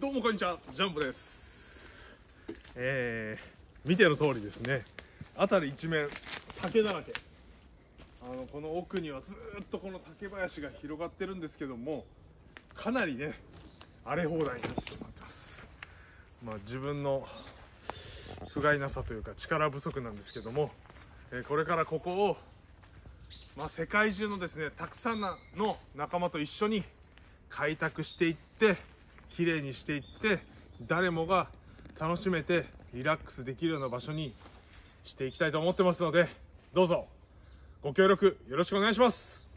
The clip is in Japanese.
どうもこんにちは。ジャンボです。えー、見ての通りですね。辺り一面竹だらけ。あのこの奥にはずっとこの竹林が広がってるんですけどもかなりね荒れ放題になってしまってます。まあ自分の不甲斐なさというか力不足なんですけども、えーこれからここをまあ、世界中のですねたくさんの仲間と一緒に開拓していってきれいにしていって誰もが楽しめてリラックスできるような場所にしていきたいと思ってますのでどうぞご協力よろしくお願いします。